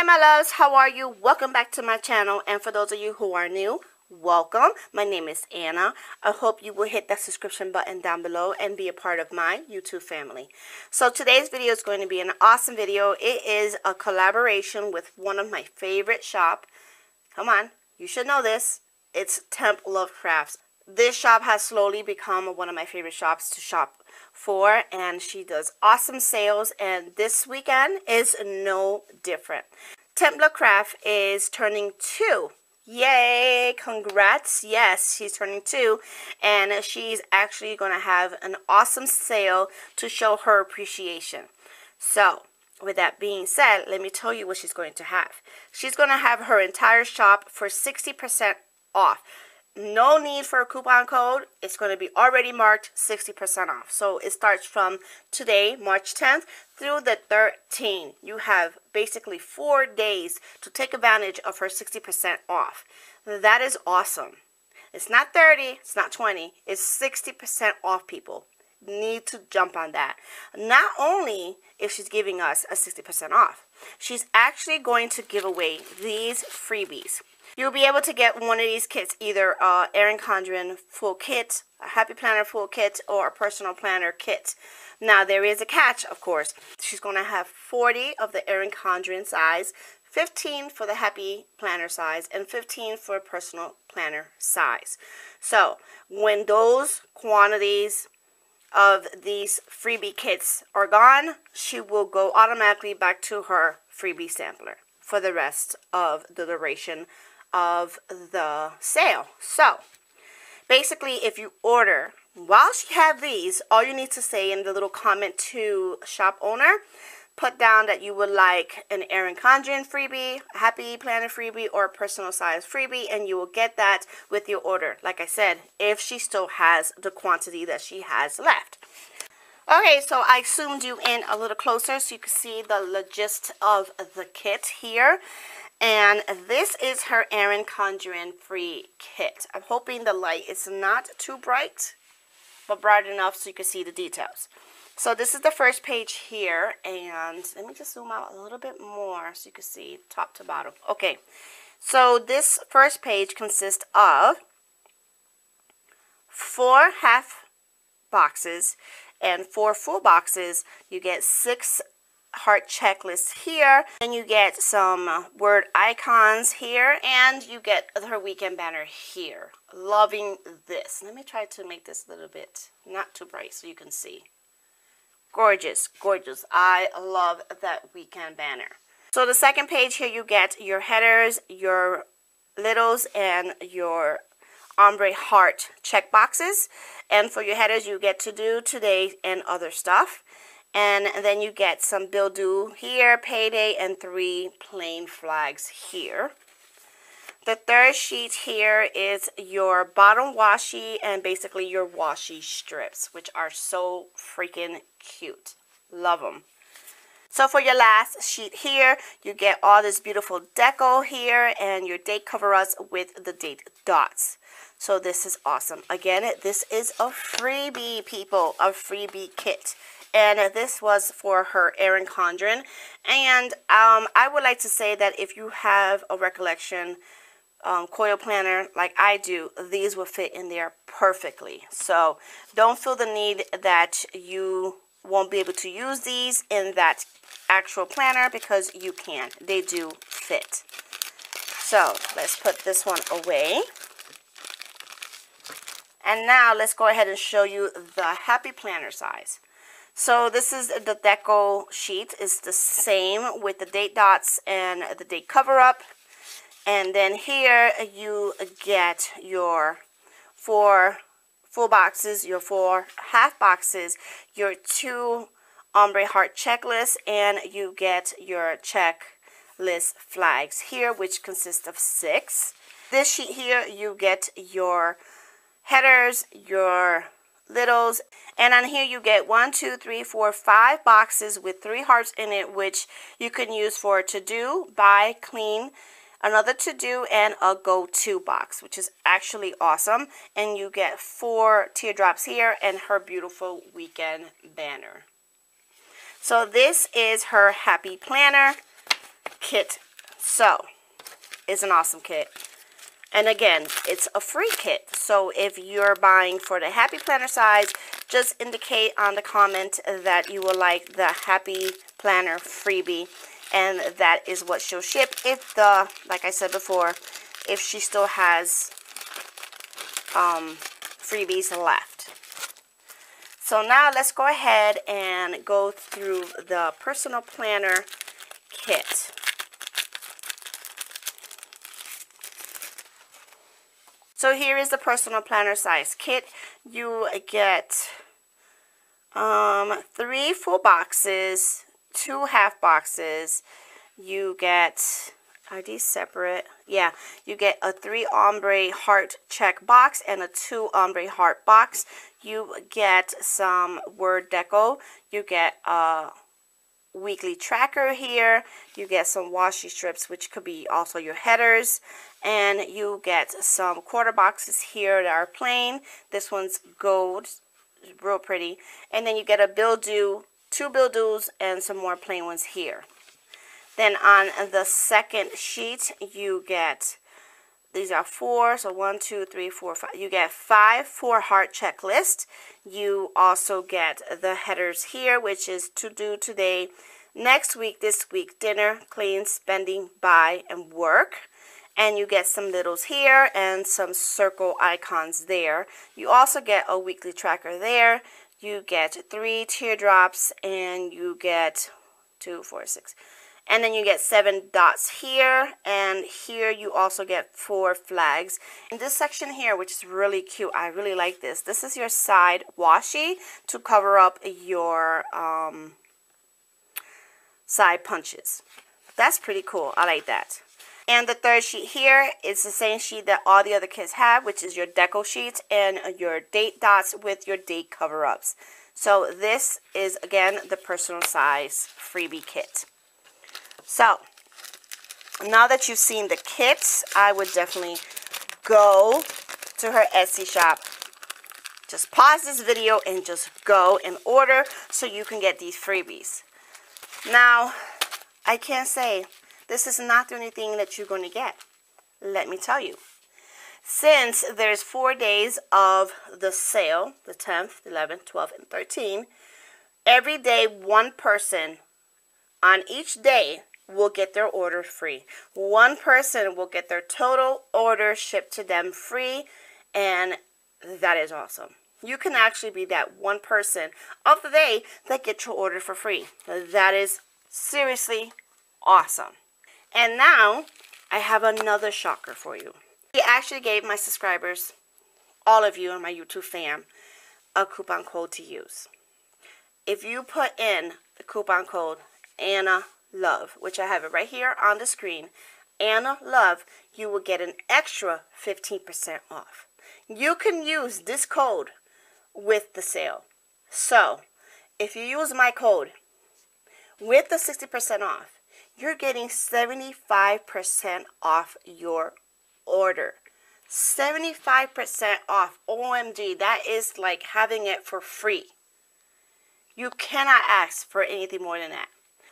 Hi my loves, how are you? Welcome back to my channel and for those of you who are new, welcome. My name is Ana. I hope you will hit that subscription button down below and be a part of my YouTube family. So today's video is going to be an awesome video. It is a collaboration with one of my favorite shop. Come on, you should know this. It's Temp Love Crafts. This shop has slowly become one of my favorite shops to shop for and she does awesome sales and this weekend is no different. Temp Love Craft is turning two. Yay! Congrats! Yes, she's turning two, and she's actually going to have an awesome sale to show her appreciation. So, with that being said, let me tell you what she's going to have. She's going to have her entire shop for 60% off no need for a coupon code. It's going to be already marked 60% off. So it starts from today, March 10th, through the 13th. You have basically four days to take advantage of her 60% off. That is awesome. It's not 30, it's not 20, it's 60% off, people. Need to jump on that. Not only if she's giving us a 60% off, she's actually going to give away these freebies. You'll be able to get one of these kits, either uh, Erin Condren full kit, a Happy Planner full kit, or a personal planner kit. Now, there is a catch, of course. She's going to have 40 of the Erin Condren size, 15 for the Happy Planner size, and 15 for personal planner size. So, when those quantities of these freebie kits are gone, she will go automatically back to her freebie sampler for the rest of the duration of the sale. So, basically, if you order, while she have these, all you need to say in the little comment to shop owner, put down that you would like an Erin Condren freebie, Happy Planner freebie, or a personal size freebie, and you will get that with your order. Like I said, if she still has the quantity that she has left. Okay, so I zoomed you in a little closer so you can see the gist of the kit here. And this is her Erin Condren free kit. I'm hoping the light is not too bright, but bright enough so you can see the details. So this is the first page here, and let me just zoom out a little bit more so you can see top to bottom. Okay, so this first page consists of four half boxes and four full boxes. You get six heart checklist here. And you get some word icons here and you get her weekend banner here. Loving this. Let me try to make this a little bit not too bright so you can see. Gorgeous gorgeous. I love that weekend banner. So the second page here you get your headers your littles and your ombre heart check boxes. And for your headers you get to do today and other stuff and then you get some bill here, payday, and three plain flags here. The third sheet here is your bottom washi and basically your washi strips, which are so freaking cute. Love them. So for your last sheet here, you get all this beautiful deco here and your date cover-ups with the date dots. So this is awesome. Again, this is a freebie, people, a freebie kit and this was for her Erin Condren. And um, I would like to say that if you have a recollection um, coil planner like I do, these will fit in there perfectly. So don't feel the need that you won't be able to use these in that actual planner because you can. They do fit. So let's put this one away. And now let's go ahead and show you the Happy Planner size. So this is the deco sheet. It's the same with the date dots and the date cover up. And then here you get your four full boxes, your four half boxes, your two ombre heart checklist, and you get your checklist flags here, which consist of six. This sheet here, you get your headers, your littles. And on here you get one, two, three, four, five boxes with three hearts in it, which you can use for to do, buy, clean, another to do, and a go to box, which is actually awesome. And you get four teardrops here and her beautiful weekend banner. So this is her Happy Planner kit So, it's an awesome kit. And again, it's a free kit. So if you're buying for the Happy Planner size, just indicate on the comment that you will like the Happy Planner freebie. And that is what she'll ship if the, like I said before, if she still has um, freebies left. So now let's go ahead and go through the personal planner kit. So here is the personal planner size kit. You get um, three full boxes, two half boxes. You get, are these separate? Yeah, you get a three ombre heart check box and a two ombre heart box. You get some word deco. You get a weekly tracker here. You get some washi strips, which could be also your headers and you get some quarter boxes here that are plain. This one's gold, real pretty. And then you get a bill due, two bill dues, and some more plain ones here. Then on the second sheet, you get, these are four, so one, two, three, four, five. You get five for heart checklist. You also get the headers here, which is to do today, next week, this week, dinner, clean, spending, buy, and work and you get some littles here and some circle icons there. You also get a weekly tracker there. You get three teardrops and you get two, four, six. And then you get seven dots here, and here you also get four flags. In this section here, which is really cute, I really like this. This is your side washi to cover up your um, side punches. That's pretty cool. I like that. And the third sheet here is the same sheet that all the other kits have, which is your deco sheets and your date dots with your date cover-ups. So this is, again, the personal size freebie kit. So, now that you've seen the kits, I would definitely go to her Etsy shop. Just pause this video and just go and order so you can get these freebies. Now, I can't say this is not the only thing that you're going to get. Let me tell you. Since there's four days of the sale, the 10th, 11th, 12th, and 13th, every day one person on each day will get their order free. One person will get their total order shipped to them free, and that is awesome. You can actually be that one person of the day that get your order for free. That is seriously awesome. And now I have another shocker for you. He actually gave my subscribers, all of you and my YouTube fam, a coupon code to use. If you put in the coupon code Anna Love, which I have it right here on the screen, Anna Love, you will get an extra 15% off. You can use this code with the sale. So, if you use my code with the 60% off, you're getting 75% off your order. 75% off. OMG, that is like having it for free. You cannot ask for anything more than that.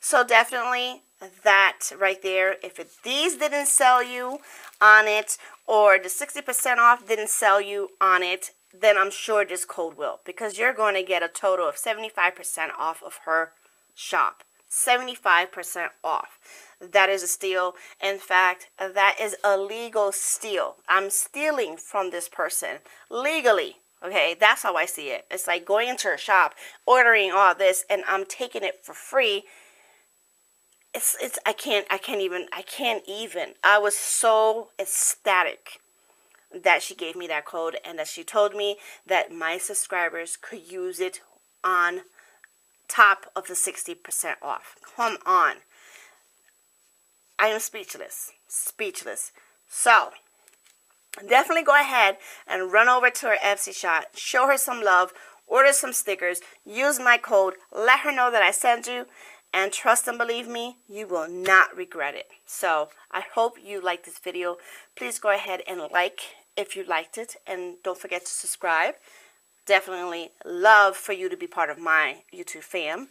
So definitely that right there. If it, these didn't sell you on it or the 60% off didn't sell you on it, then I'm sure this code will because you're going to get a total of 75% off of her shop. 75% off. That is a steal. In fact, that is a legal steal. I'm stealing from this person legally. Okay, that's how I see it. It's like going into a shop, ordering all this, and I'm taking it for free. It's it's I can't I can't even I can't even. I was so ecstatic that she gave me that code and that she told me that my subscribers could use it on top of the 60% off. Come on. I am speechless. Speechless. So, definitely go ahead and run over to her Etsy shop. Show her some love. Order some stickers. Use my code. Let her know that I sent you. And trust and believe me, you will not regret it. So, I hope you liked this video. Please go ahead and like if you liked it. And don't forget to subscribe definitely love for you to be part of my YouTube fam.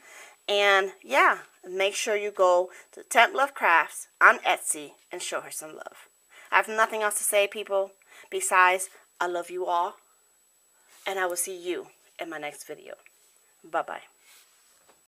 And yeah, make sure you go to Temp Love Crafts on Etsy and show her some love. I have nothing else to say, people, besides I love you all. And I will see you in my next video. Bye-bye.